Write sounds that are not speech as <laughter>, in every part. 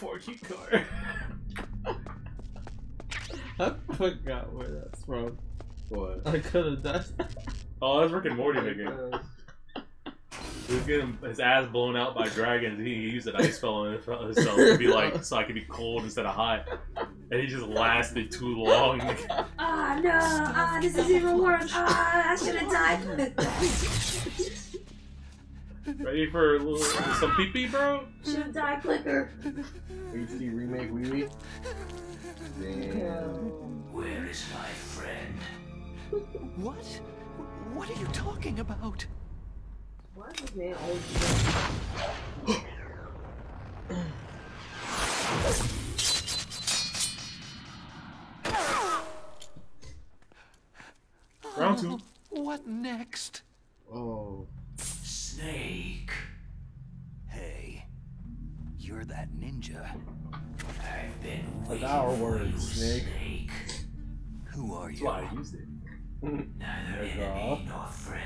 four key card. I forgot where that's from. What? I could have done. Oh, that's Rick and Morty again. He was getting his ass blown out by dragons. He used an ice spell on himself <laughs> to be like, so I could be cold instead of hot. And he just lasted too long. Ah, no. Ah, this is even worse. Ah, I should have died. <laughs> Ready for a little, some pee pee, bro? Should have died quicker. HD remake Wee Wee. Damn. Where is my friend? <laughs> What? What are you talking about? Why is man always Round two. <gasps> What next? Oh. Snake. Hey, you're that ninja. I've been Like waiting our for words, you, Snake. Snake. Who are That's you? why I used it. Neither There's enemy nor friend.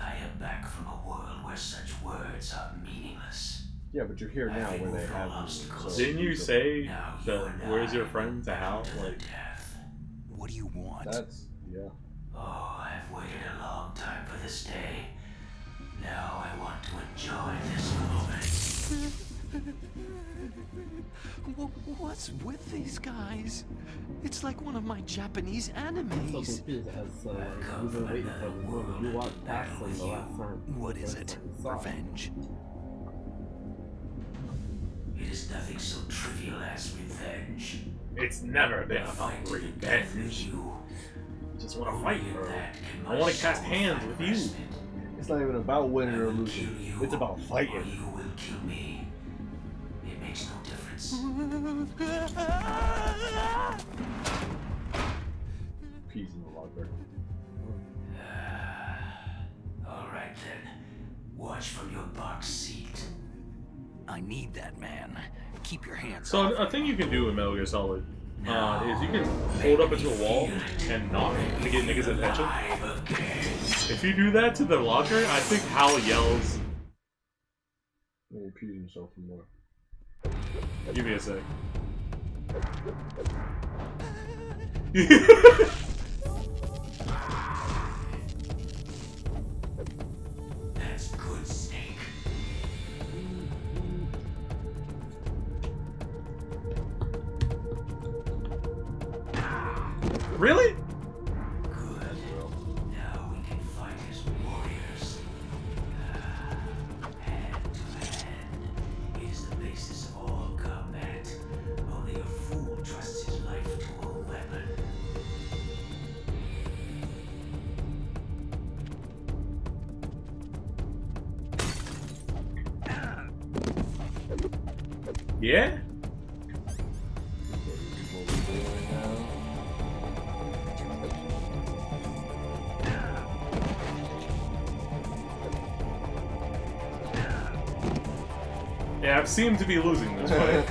I am back from a world where such words are meaningless. Yeah, but you're here now where they have you. Obstacles. So Didn't you say Now that where's your friend to Hal? Like, death. What do you want? that's yeah. Oh, I've waited a long time for this day. Now I want to enjoy this moment. <laughs> What's with these guys? It's like one of my Japanese so animes. confused as uh, like, we've been waiting for this moment. You walked past them the last time. What the is first it? time we saw them. Revenge? It is nothing so trivial as revenge. it's never been about Fight to the death with revenge. you. Just want to fight, Only in bro. that can I wanna cast hands with you. Respite. It's not even about winning or losing. you, It's about fighting. you will kill me. It makes no difference. Pees in the locker. <sighs> All right then. Watch from your box seat. I need that man. Keep your hands So off. a thing you can do in Metal Gear Solid uh, is you can hold up into a wall and knock to get niggas' attention. Alive again. If you do that to the locker, I think Hal yells. Maybe pees himself some more. Give me a sec. <laughs> Yeah, to be losing this <laughs> fight.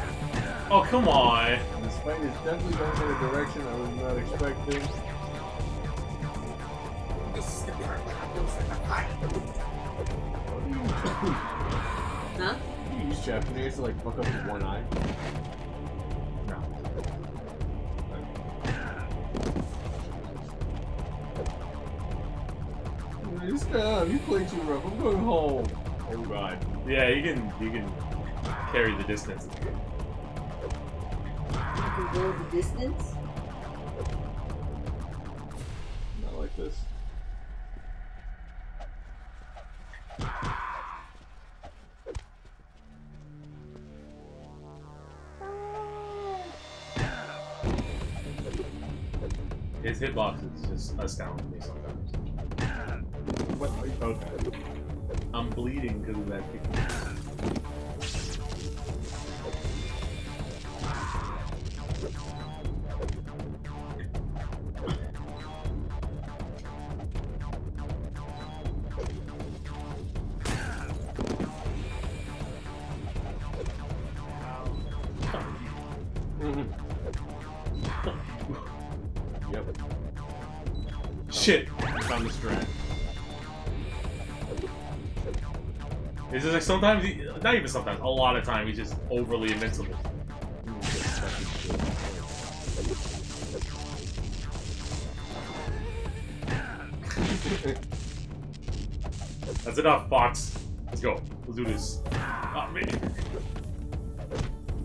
oh, come on. This fight is definitely going in a direction I was not expecting. Huh? You use Japanese to like fuck up his one eye. No. Just stop. You play too rough. I'm going home. Oh god. Yeah, you can you can carry the distance. You can go the distance. Not like this. His hitbox is just astounding Shit! Found the strat. It's just like sometimes, he, not even sometimes, a lot of time he's just overly invincible. That's enough, Fox. Let's go. Let's do this. Ah, me.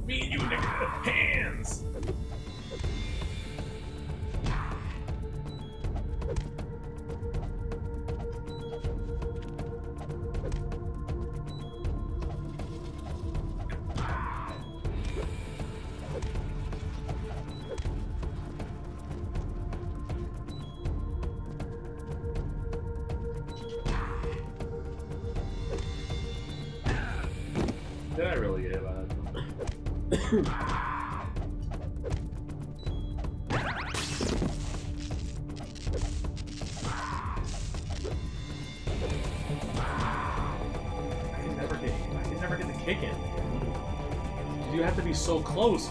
Me and you, nigga. Hands.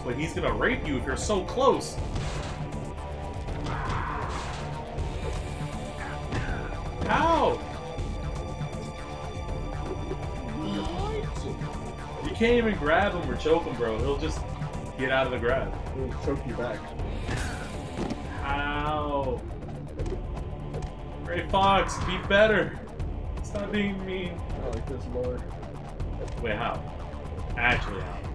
But he's gonna rape you if you're so close. How? You can't even grab him or choke him, bro. He'll just get out of the grab. He'll choke you back. How? Gray Fox, be better. Stop being mean. I like this more. Wait, how? Actually, how?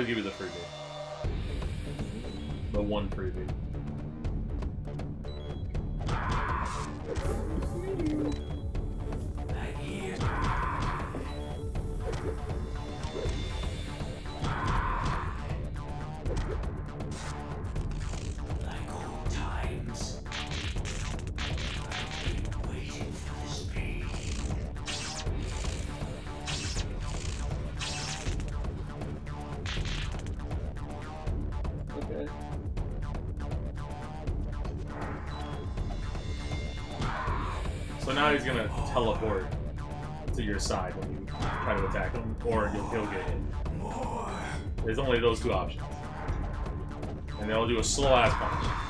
They'll give you the freebie. So now he's gonna teleport to your side when you try to attack him, or you'll, he'll get hit. There's only those two options. And they'll do a slow ass punch.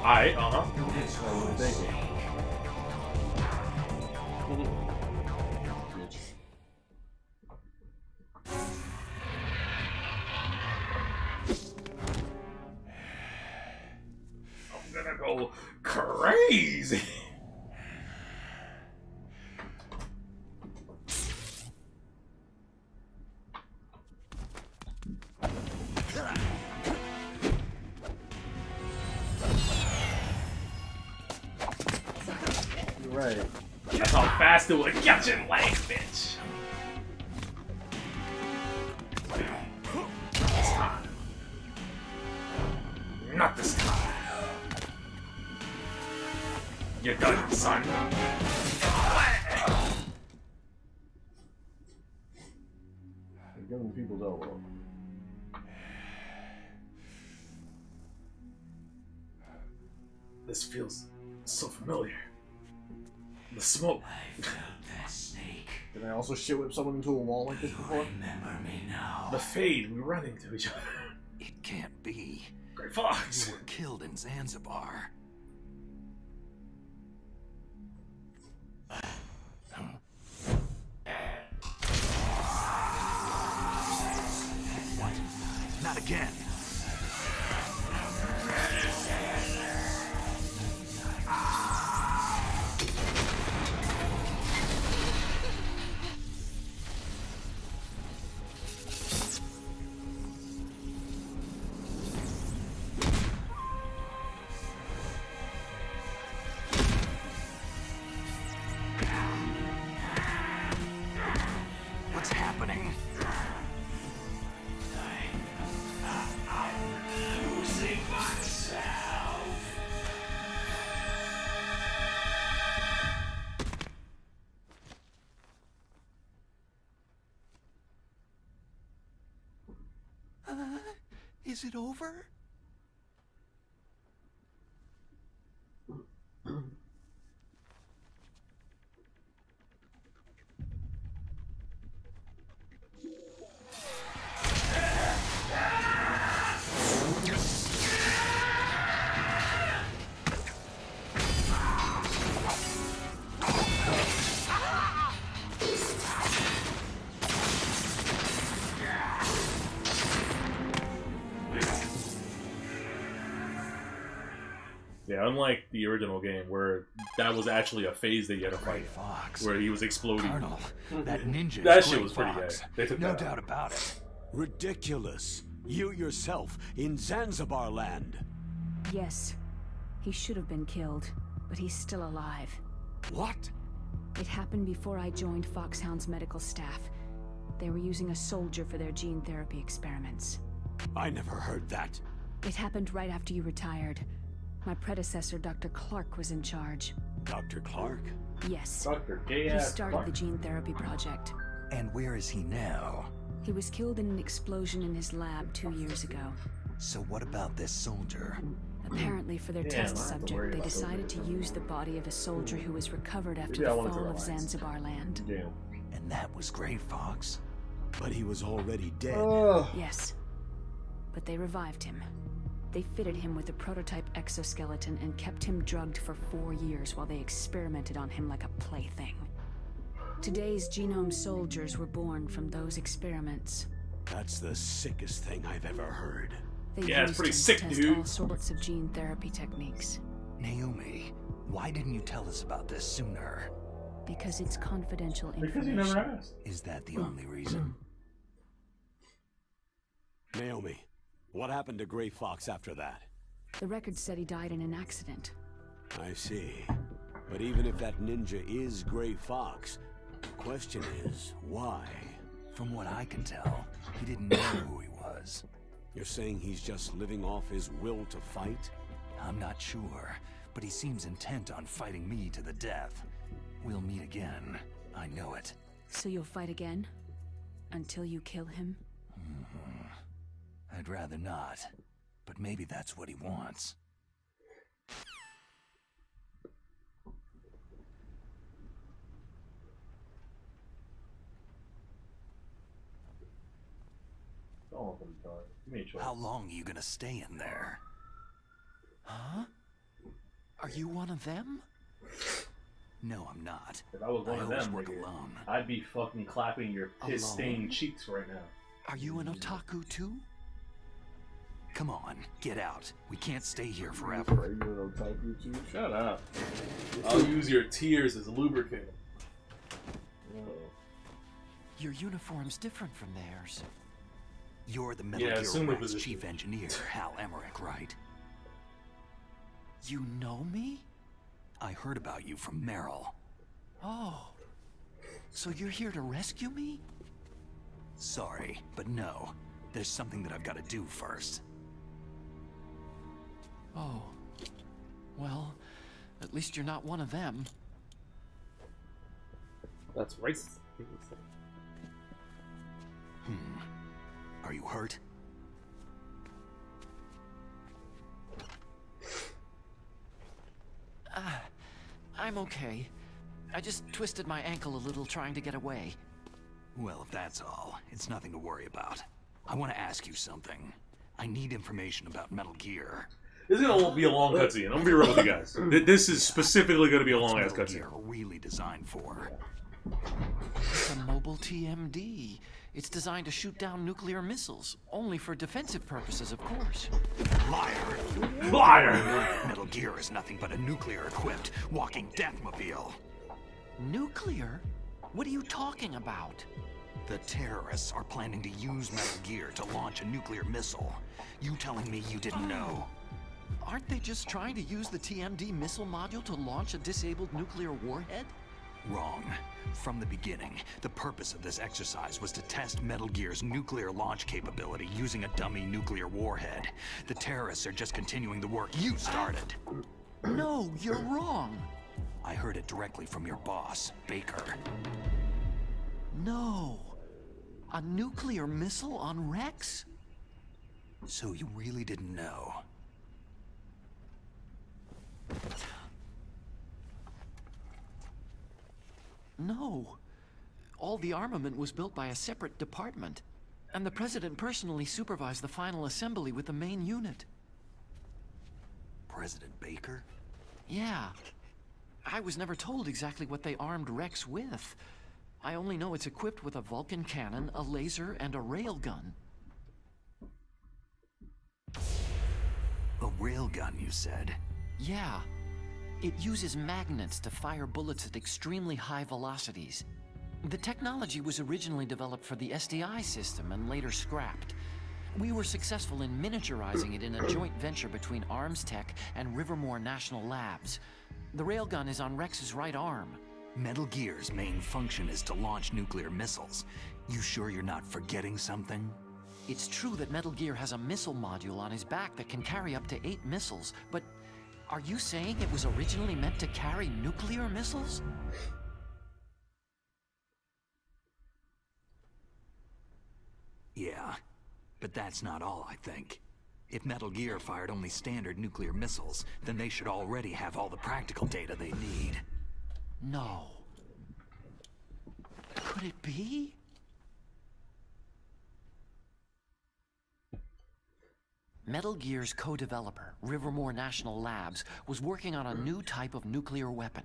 Alright, uh huh. That's I it would get your leg, that snake. Did I also shit whip someone into a wall like this before? Remember me now. The fade, we run into each other. It can't be. Gray Fox! You were killed in Zanzibar. What? Not again. Is it over? Unlike the original game where that was actually a phase that you had to fight, Fox. where he was exploding. Colonel, <laughs> that ninja That is shit was pretty Fox. gay. No that out. doubt about it. Ridiculous. You yourself in Zanzibar land. Yes. He should have been killed, but he's still alive. What? It happened before I joined Foxhound's medical staff. They were using a soldier for their gene therapy experiments. I never heard that. It happened right after you retired. My predecessor, Dr. Clark, was in charge. Dr. Clark? Yes. Doctor gay He started Clark. the gene therapy project. And where is he now? He was killed in an explosion in his lab two years ago. So what about this soldier? Apparently, for their Yeah, test I don't have to worry subject, they decided to use the body of a soldier who was recovered after Maybe the fall of relax. Zanzibar land. Yeah. And that was Gray Fox? But he was already dead. Ugh. Yes. But they revived him. They fitted him with a prototype exoskeleton and kept him drugged for four years while they experimented on him like a plaything. Today's genome soldiers were born from those experiments. That's the sickest thing I've ever heard. They Yeah, it's used pretty him to sick, test dude. all sorts of gene therapy techniques. Naomi, why didn't you tell us about this sooner? Because it's confidential Because you never asked. Is that the only reason? Naomi, what happened to Gray Fox after that? The record said he died in an accident. I see. But even if that ninja is Gray Fox, the question is, why? From what I can tell, he didn't know who he was. You're saying he's just living off his will to fight? I'm not sure, but he seems intent on fighting me to the death. We'll meet again. I know it. So you'll fight again? Until you kill him? Mm-hmm. I'd rather not, but maybe that's what he wants. Oh, Don't open the door. Give me a choice. How long are you gonna stay in there? Huh? Are you one of them? No, I'm not. If I was one I of always them, work nigga, alone. I'd be fucking clapping your piss stained cheeks right now. Are you an otaku too? Come on, get out. We can't stay here forever. Are you an otaku too? Shut up. I'll use your tears as lubricant. Your uniform's different from theirs. You're the Yeah, Metal Gear assume Rex chief engineer, <laughs> Hal Emmerich, right? You know me? I heard about you from Meryl. Oh. So you're here to rescue me? Sorry, but no. There's something that I've got to do first. Oh. Well, at least you're not one of them. That's racist. Hmm. Are you hurt? Ah, I'm okay. I just twisted my ankle a little trying to get away. Well, if that's all, it's nothing to worry about. I want to ask you something. I need information about Metal Gear. This is gonna be a long cutscene. I'm gonna be real with you guys. <laughs> This is specifically gonna be a long ass Metal cutscene. Gear really designed for. It's a mobile TMD. It's designed to shoot down nuclear missiles, only for defensive purposes, of course. Liar! Liar! Metal Gear is nothing but a nuclear-equipped walking deathmobile. Nuclear? What are you talking about? The terrorists are planning to use Metal Gear to launch a nuclear missile. You telling me you didn't know? Aren't they just trying to use the TMD missile module to launch a disabled nuclear warhead? Wrong. From the beginning, the purpose of this exercise was to test Metal Gear's nuclear launch capability using a dummy nuclear warhead. The terrorists are just continuing the work you started. No, you're wrong. I heard it directly from your boss, Baker. No. A nuclear missile on Rex? So you really didn't know? No. All the armament was built by a separate department. And the President personally supervised the final assembly with the main unit. President Baker? Yeah. I was never told exactly what they armed Rex with. I only know it's equipped with a Vulcan cannon, a laser, and a railgun. A railgun, you said? Yeah. It uses magnets to fire bullets at extremely high velocities. The technology was originally developed for the SDI system and later scrapped. We were successful in miniaturizing it in a joint venture between Arms Tech and Livermore National Labs. The railgun is on Rex's right arm. Metal Gear's main function is to launch nuclear missiles. You sure you're not forgetting something? It's true that Metal Gear has a missile module on his back that can carry up to eight missiles, but are you saying it was originally meant to carry nuclear missiles? Yeah, but that's not all, I think. If Metal Gear fired only standard nuclear missiles, then they should already have all the practical data they need. No. Could it be? Metal Gear's co-developer, Livermore National Labs, was working on a new type of nuclear weapon.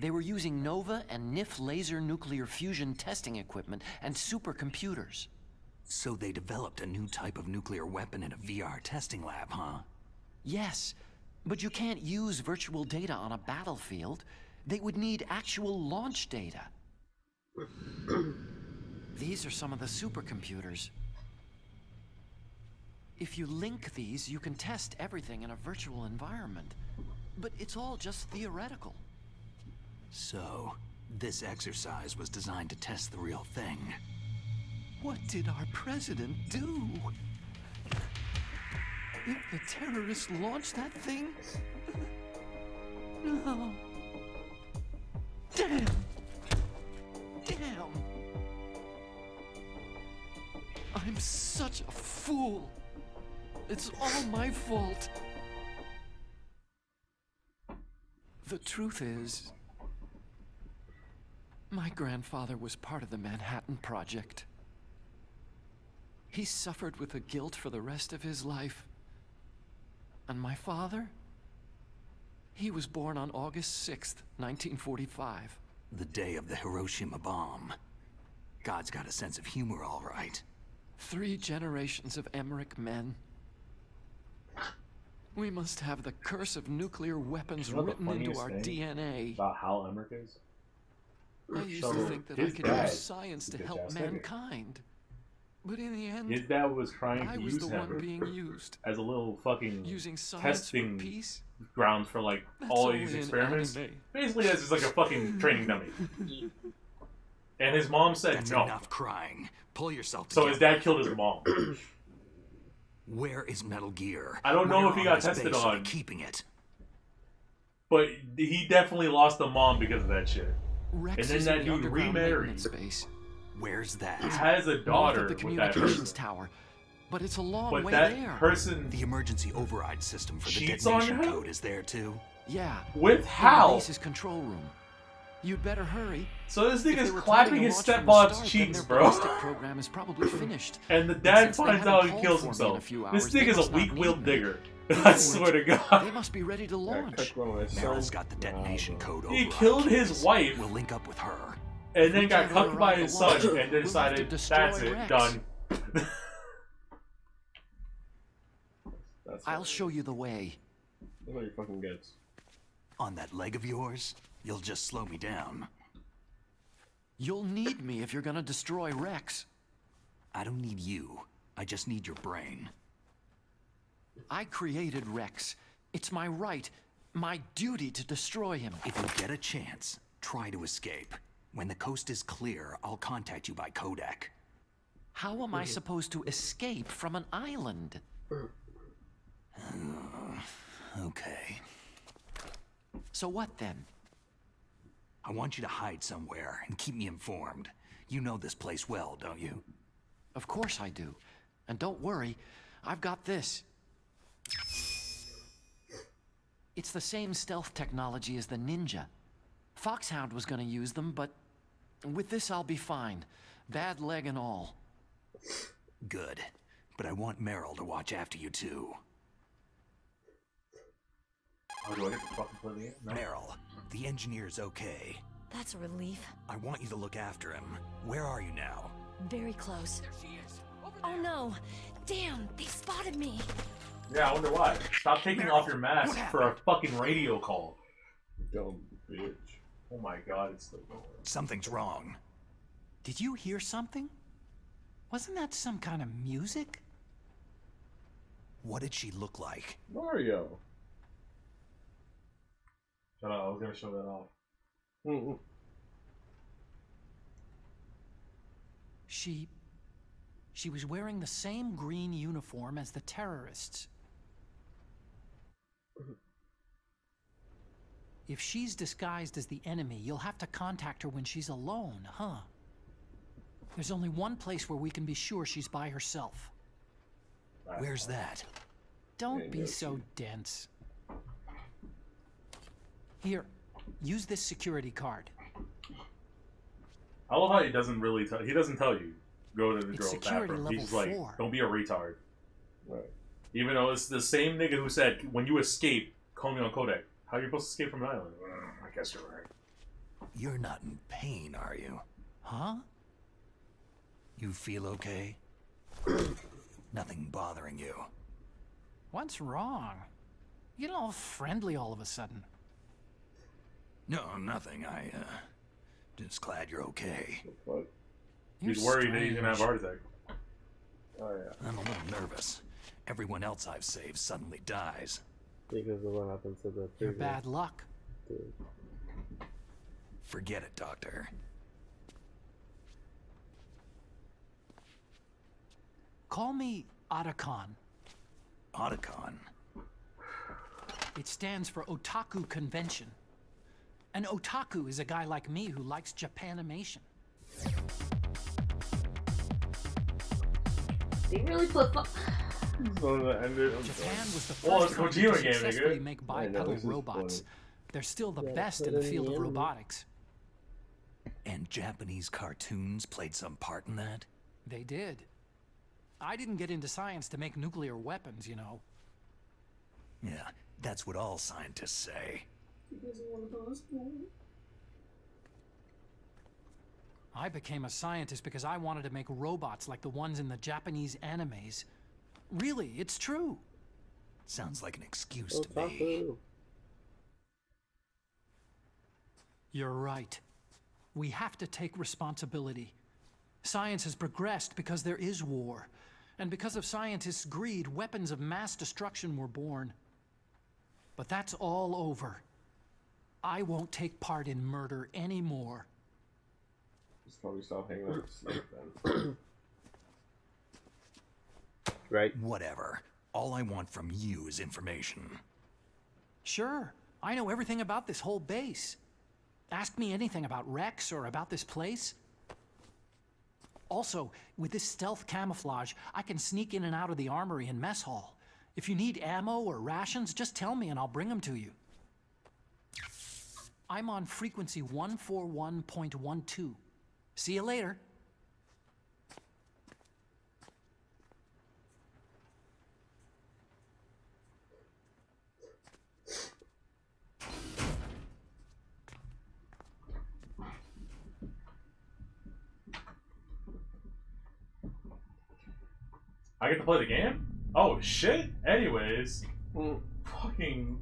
They were using NOVA and NIF laser nuclear fusion testing equipment and supercomputers. So they developed a new type of nuclear weapon in a VR testing lab, huh? Yes, but you can't use virtual data on a battlefield. They would need actual launch data. These are some of the supercomputers. If you link these, you can test everything in a virtual environment. But it's all just theoretical. So, this exercise was designed to test the real thing. What did our president do? If the terrorists launched that thing? No. Damn! Damn! I'm such a fool. It's all my fault. The truth is, my grandfather was part of the Manhattan Project. He suffered with the guilt for the rest of his life. And my father? He was born on August 6th, 1945. The day of the Hiroshima bomb. God's got a sense of humor, all right. Three generations of Emmerich men. We must have the curse of nuclear weapons You know the written into funniest our thing DNA. About how Emmerich is? I used So, to think that I could dad use science to help mankind. But in the end, His dad was trying I to was use the one him being used. as a little fucking Using science for testing peace? grounds for like That's all these experiments. Basically, this is like a fucking <laughs> training dummy. And his mom said That's no. enough crying. Pull yourself Together. So his dad killed his mom. <clears throat> Where is Metal Gear? I don't know Where if he got this tested base are they on. keeping it. But he definitely lost the mom because of that shit. Rex and then that the dude underground remarried. maintenance base. Where's that? He has a North daughter of the with that communications person. tower. But it's a long But way that there. person The emergency override system for the Cheats on detonation code is there too. Yeah. with how? the Hal. base's control room. You'd better hurry. So this If nigga's they were clapping his launch from stepmom's start, cheeks, bro. program is probably <laughs> finished. And the But dad since finds out he called kills in a himself. few This hours, is a weak-willed digger. <laughs> I swear to God. They must be ready to launch. cut one of my Meryl's sons. got the detonation Nah, code over He killed his wife We'll link up with her. and then We got can't cucked by his son launch. and We'll then decided to destroy that's it, done. <laughs> That's I'll show you the way. That's what he fucking gets. On that leg of yours, you'll just slow me down. You'll need me if you're gonna destroy Rex. I don't need you. I just need your brain. I created Rex. It's my right, my duty to destroy him. If you get a chance, try to escape. When the coast is clear, I'll contact you by Codec. How am I supposed to escape from an island? <sighs> Okay. So what then? I want you to hide somewhere and keep me informed. You know this place well, don't you? Of course I do. And don't worry, I've got this. It's the same stealth technology as the Ninja. Foxhound was gonna use them, but with this I'll be fine. Bad leg and all. Good. But I want Meryl to watch after you too. Oh, do I get to fucking play the game? No. Meryl, the engineer's okay. That's a relief. I want you to look after him. Where are you now? Very close. Oh no! Damn, they spotted me. Yeah, I wonder why. Stop taking off your mask for a fucking radio call. Dumb bitch. Oh my god, it's the going. Something's wrong. Did you hear something? Wasn't that some kind of music? What did she look like? Mario. Shut up, I was gonna show that off. Mm-mm. She. She was wearing the same green uniform as the terrorists. If she's disguised as the enemy, you'll have to contact her when she's alone, huh? There's only one place where we can be sure she's by herself. Where's that? Don't be so dense. Here, use this security card. I love how he doesn't really tell. He doesn't tell you. Go to the It's girl's security bathroom. He's level like, four. don't be a retard. Right. Even though it's the same nigga who said, when you escape, call me on Codec. How are you supposed to escape from an island? Mm, I guess you're right. You're not in pain, are you? Huh? You feel okay? <clears throat> Nothing bothering you. What's wrong? You get all friendly all of a sudden. No, nothing. I, uh, just glad you're okay. What? He's You're worried that he's gonna have a heart attack. Oh yeah. I'm a little nervous. Everyone else I've saved suddenly dies. Because of what happened to the Your previous bad luck. dude. Forget it, Doctor. Call me Otacon. Otacon. It stands for Otaku Convention. An otaku is a guy like me who likes Japanimation. They really put. Fu- So the ended. I'm Japan was the first Well, country to successfully nigga. make I know, bipedal robots. They're still the Yeah, best in the it field of robotics. And Japanese cartoons played some part in that? They did. I didn't get into science to make nuclear weapons, you know. Yeah, that's what all scientists say. I became a scientist because I wanted to make robots like the ones in the Japanese animes. Really, it's true. Sounds like an excuse to me. Otaku. You're right. We have to take responsibility. Science has progressed because there is war. And because of scientists' greed, weapons of mass destruction were born. But that's all over. I won't take part in murder anymore. Just probably stop hanging out with Snake then. <coughs> Right. Whatever. All I want from you is information. Sure, I know everything about this whole base. Ask me anything about Rex or about this place. Also, with this stealth camouflage, I can sneak in and out of the armory and mess hall. If you need ammo or rations, just tell me and I'll bring them to you. I'm on frequency 141.12. See you later. I get to play the game? Oh shit! Anyways, mm. fucking.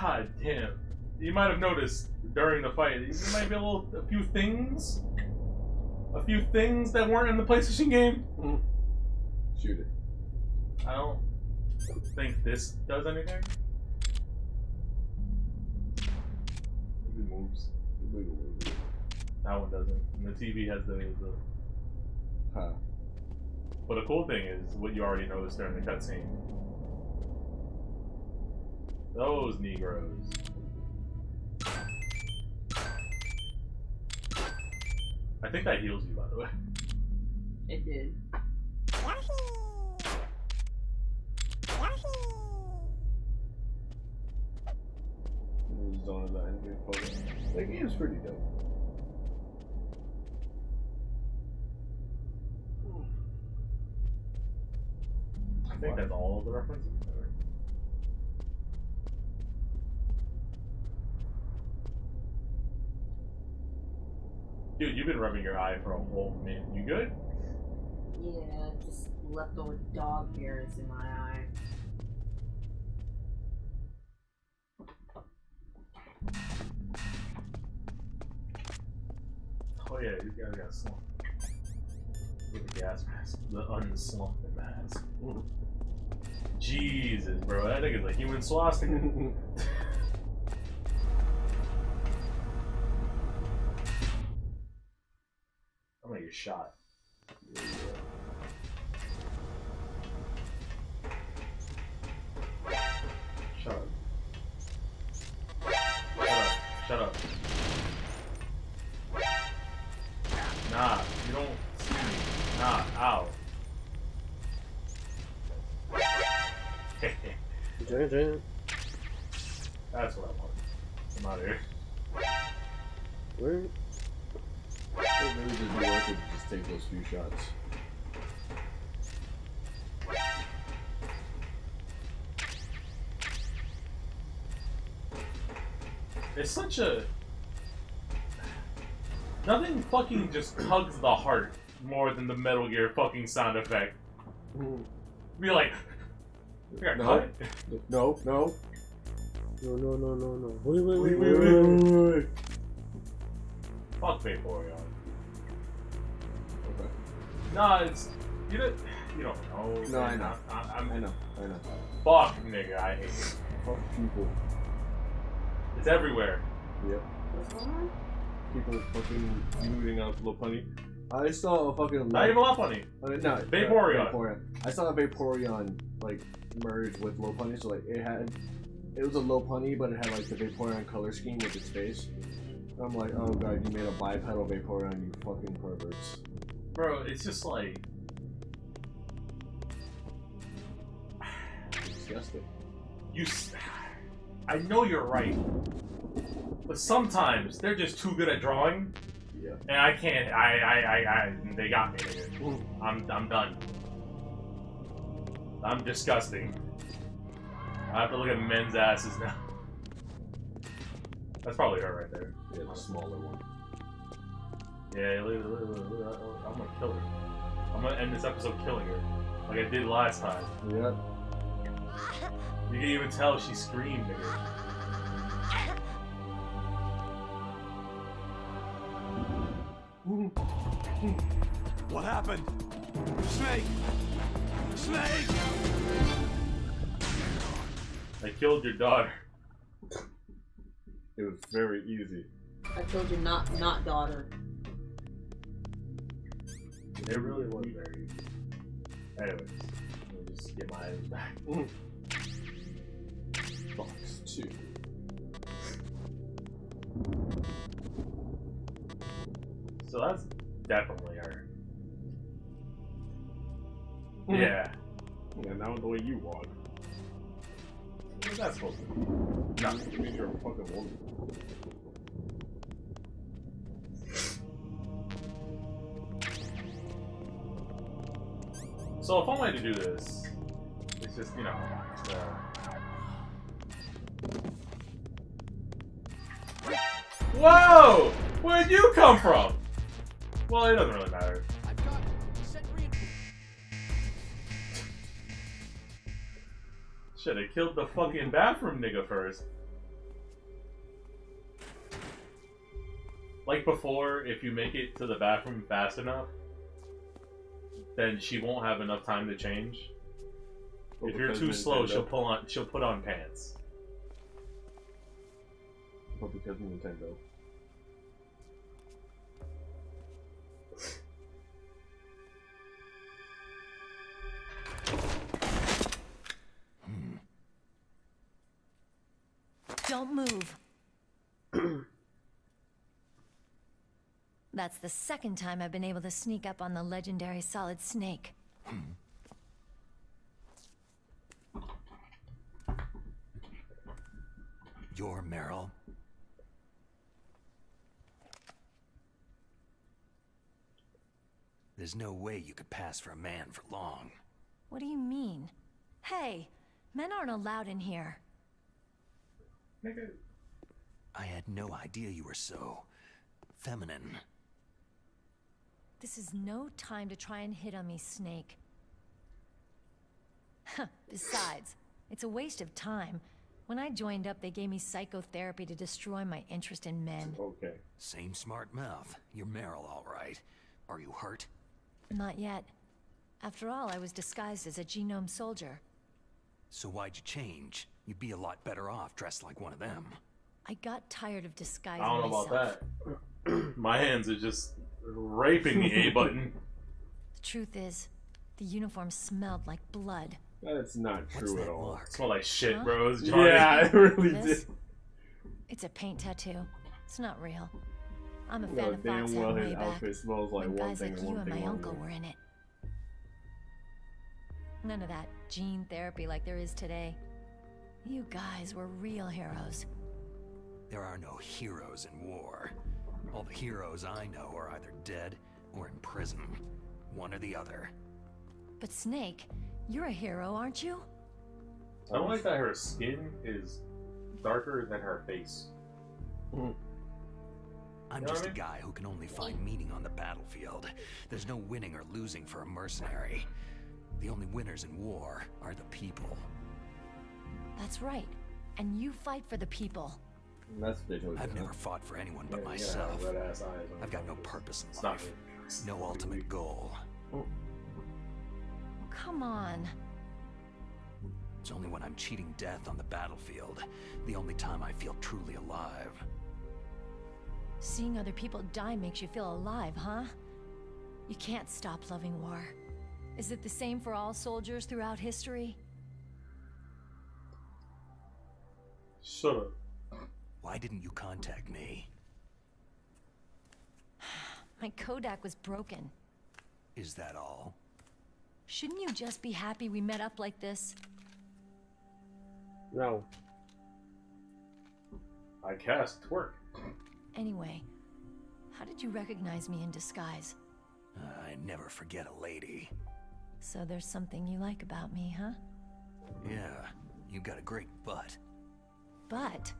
God damn. You might have noticed during the fight, there might be a little, a few things, a few things that weren't in the PlayStation game. Hmm. Shoot it. I don't think this does anything. It moves. That one doesn't. And the TV has the, the Huh. But the cool thing is what you already noticed during the cutscene. Those Negroes. I think that heals you, by the way. It did. Zone of the enemy photo. That game's pretty dope. I think that's all of the references. Dude, you've been rubbing your eye for a whole minute. You good? Yeah, just leftover dog hairs in my eye. Oh yeah, these guys got slumped. With the gas mask. The unslumped mask. Jesus, bro. That nigga's a human swastika. <laughs> I'm gonna get shot. Shut up. Shut up. Nah, you don't see me. Nah, ow. That's shots. It's such a. Nothing fucking just tugs the heart more than the Metal Gear fucking sound effect. Hmm. Be like, No. No, no. No, no, no, no, no. Wait, wait, Wait, wait, wait, wait, wait, wait. wait, wait. Fuck Vaporeon. Nah, it's you don't you don't know. No, I know. I, I'm, I know, I know. Fuck, nigga, I hate it. Fuck people. It's everywhere. Yep. People fucking looting out Lopunny. I saw a fucking. Not even Lopunny. I mean, no, Vaporeon. Vaporeon. I saw a Vaporeon like merge with Lopunny, so like it had, it was a Lopunny, but it had like the Vaporeon color scheme with its face. I'm like, oh god, you made a bipedal Vaporeon, you fucking perverts. Bro, it's just like <sighs> Disgusting. you. <sighs> I know you're right, but sometimes they're just too good at drawing, Yeah. and I can't. I, I, I, I they got me. I'm, I'm done. I'm disgusting. I have to look at men's asses now. That's probably her right there. Yeah, the smaller one. Yeah, look, look, look, look, look, I'm gonna kill her. I'm gonna end this episode killing her, like I did last time. Yeah. You can even tell she screamed, nigga. What happened? Snake! Snake! I killed your daughter. It was very easy. I told you not, not daughter. It really was very easy. Anyways, let me just get my items back. Box two. So that's definitely her. Mhm. Yeah. Yeah, now the way you walk. What's that supposed to be? No. It means you're a fucking woman. So a fun way to do this, it's just, you know, uh, Whoa! Where'd you come from? Well, it doesn't really matter. Should have killed the fucking bathroom nigga first. Like before, if you make it to the bathroom fast enough, then she won't have enough time to change. Well, if you're too slow, Nintendo- she'll pull on she'll put on pants. But because of Nintendo. Don't move. That's the second time I've been able to sneak up on the legendary Solid Snake. You're Meryl. There's no way you could pass for a man for long. What do you mean? Hey, men aren't allowed in here. I had no idea you were so feminine. This is no time to try and hit on me, Snake. Besides, it's a waste of time. When I joined up, they gave me psychotherapy to destroy my interest in men. Okay. Same smart mouth. You're Meryl, all right. Are you hurt? Not yet. After all, I was disguised as a genome soldier. So why'd you change? You'd be a lot better off dressed like one of them. I got tired of disguising I don't know myself. about that. <clears throat> My hands are just raping the A <laughs> button. The truth is, the uniform smelled like blood. That's not true at all. It smelled like shit, Huh? bro. It's Johnny. Yeah, <laughs> it really This? did. It's a paint tattoo. It's not real. I'm a No, fan of damn Foxhound well way his back. outfit smells like when one guys thing like and you one and my uncle were in it. None of that gene therapy like there is today. You guys were real heroes. There are no heroes in war. All the heroes I know are either dead or in prison. One or the other. But Snake, you're a hero, aren't you? I don't like that her skin is darker than her face. Hmm. I'm You know just what I a mean? guy who can only find meaning on the battlefield. There's no winning or losing for a mercenary. The only winners in war are the people. That's right. And you fight for the people. That's what they told. I've huh? never fought for anyone but Yeah, myself. have red-ass eyes on I've got no purpose in It's not life. No ultimate goal. Oh. Come on. It's only when I'm cheating death on the battlefield, the only time I feel truly alive. Seeing other people die makes you feel alive, huh? You can't stop loving war. Is it the same for all soldiers throughout history? Shut up. Why didn't you contact me? <sighs> My Codec was broken. Is that all? Shouldn't you just be happy we met up like this? No. I cast twerk. Anyway, how did you recognize me in disguise? Uh, I never forget a lady. So there's something you like about me, huh? Yeah, You've got a great butt. But.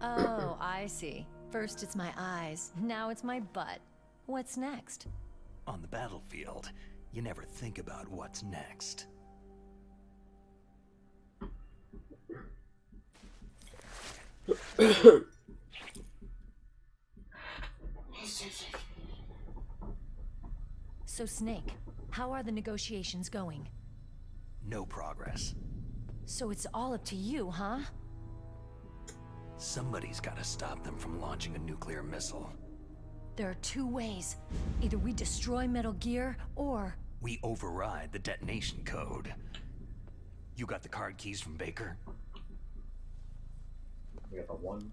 Oh, I see. First it's my eyes, now it's my butt. What's next? On the battlefield, you never think about what's next. So, Snake, how are the negotiations going? No progress. So it's all up to you, huh? Somebody's gotta stop them from launching a nuclear missile. There are two ways. Either we destroy Metal Gear, or We override the detonation code. You got the card keys from Baker? We got the one.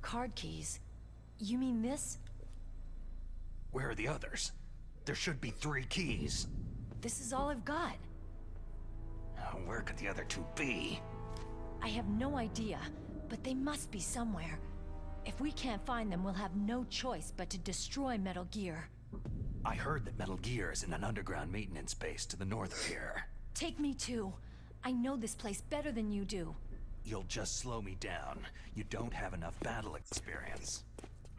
card keys. You mean this? Where are the others? There should be three keys. This is all I've got. Where could the other two be? I have no idea, but they must be somewhere. If we can't find them, we'll have no choice but to destroy Metal Gear. I heard that Metal Gear is in an underground maintenance base to the north of here. Take me too. I know this place better than you do. You'll just slow me down. You don't have enough battle experience.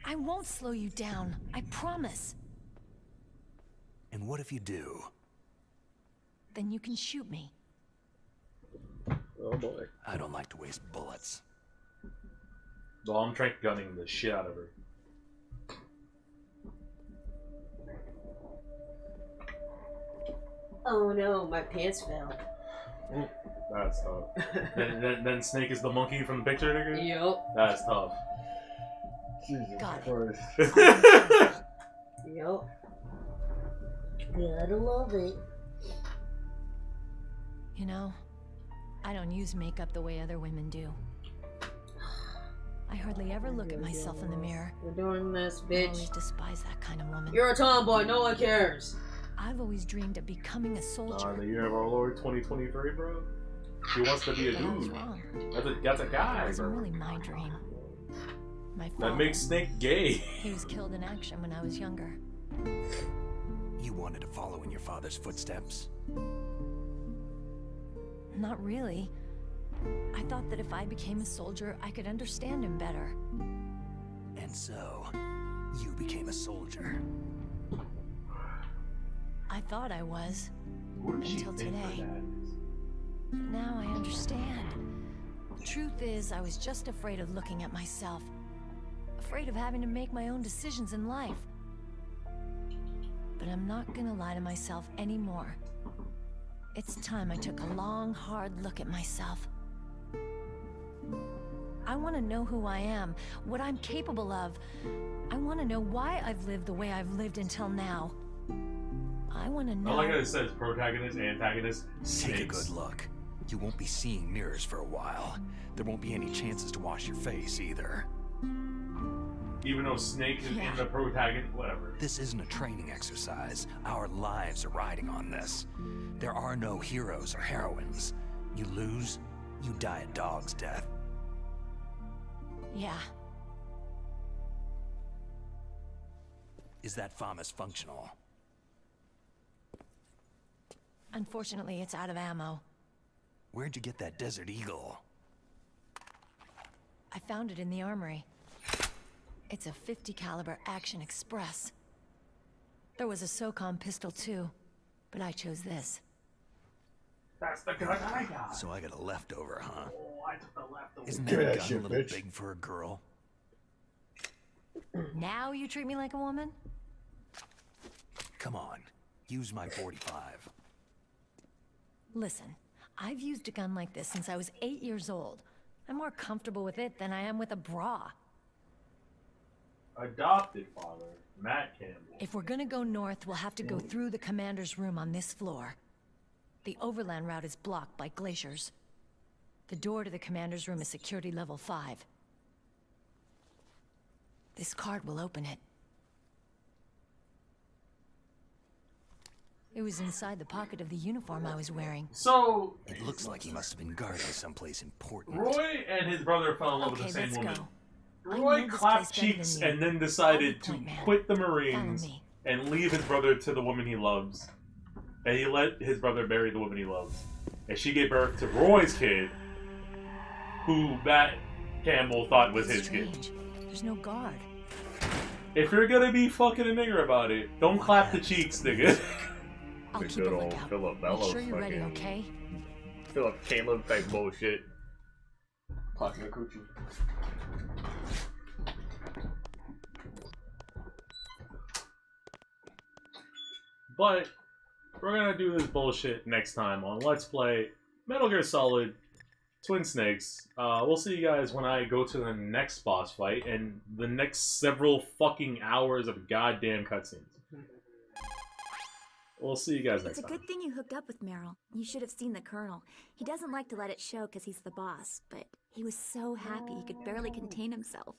I won't slow you down. I promise. And what if you do? Then you can shoot me. Oh boy. I don't like to waste bullets. So I'm trank gunning the shit out of her. Oh no, my pants fell. That's tough. then, then, then Snake is the monkey from the picture, nigga? Yup. That's tough. Jesus Got Christ. <laughs> Yup. Gotta love it. You know, I don't use makeup the way other women do. I hardly ever look at myself in the mirror. You're doing this, bitch. I always bitch. despise that kind of woman. You're a tomboy, no one cares. I've always dreamed of becoming a soldier. Nah, the year of our Lord 2023, bro. He wants to be a but I was dude. That's a, that's a It guy, wasn't really my dream. My father, That makes Snake gay. He was killed in action when I was younger. You wanted to follow in your father's footsteps? Not really. I thought that if I became a soldier, I could understand him better. And so, you became a soldier. I thought I was. Who does she Until today. But now I understand. The truth is, I was just afraid of looking at myself. Afraid of having to make my own decisions in life. But I'm not gonna lie to myself anymore. It's time I took a long, hard look at myself. I want to know who I am, what I'm capable of. I want to know why I've lived the way I've lived until now. I want to I know. like how it says protagonist, antagonist, Take a good look. You won't be seeing mirrors for a while. There won't be any chances to wash your face either. Even though Snake is Yeah. in the protagonist, whatever. This isn't a training exercise. Our lives are riding on this. There are no heroes or heroines. You lose, you die a dog's death. Yeah, Is that FAMAS functional? unfortunately, it's out of ammo. Where'd you get that Desert Eagle? I found it in the armory. It's a 50 caliber Action Express. There was a SOCOM pistol too, but I chose this. That's the gun I got. So I got a leftover, huh? I took the leftover. Isn't that that gun shit, a little bitch. big for a girl? <clears throat> Now you treat me like a woman? Come on, use my 45. Listen, I've used a gun like this since I was eight years old. I'm more comfortable with it than I am with a bra. Adopted father, Matt Campbell. If we're gonna go north, we'll have to go mm. through the commander's room on this floor. The overland route is blocked by glaciers. The door to the commander's room is security level 5. This card will open it. It was inside the pocket of the uniform I was wearing. So, It looks like he must have been guarding someplace important. Roy and his brother fell in love Okay, with the same let's woman. go. Roy clapped cheeks and then decided I'll to man. quit the Marines and leave his brother to the woman he loves. And he let his brother marry the woman he loves. And she gave birth to Roy's kid, who Matt Campbell thought was his kid. Strange. There's no guard. If you're gonna be fucking a nigger about it, don't clap the cheeks, nigga. I'll The keep a good <laughs> old lookout. Philip Make sure you're ready, fucking- okay? Philip Caleb type bullshit. Pocket of coochie. But we're gonna do this bullshit next time on Let's Play Metal Gear Solid Twin Snakes. Uh, we'll see you guys when I go to the next boss fight and the next several fucking hours of goddamn cutscenes. We'll see you guys next time. It's a good thing you hooked up with Meryl. You should have seen the Colonel. He doesn't like to let it show because he's the boss, but he was so happy he could barely contain himself.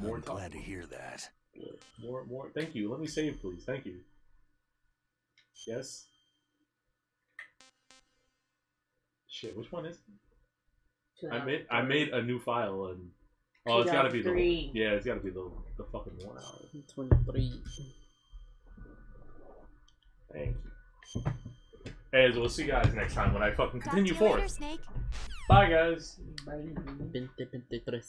More I'm glad to hear that. More, more. Thank you. Let me save, please. Thank you. Yes. Shit, which one is it? I made I made a new file and oh, it's got to be the yeah, it's got to be the the fucking one hour. Twenty-three. Thank you. Hey, so we'll see you guys next time when I fucking continue forward. Snake. Bye, guys. Bye. 2023.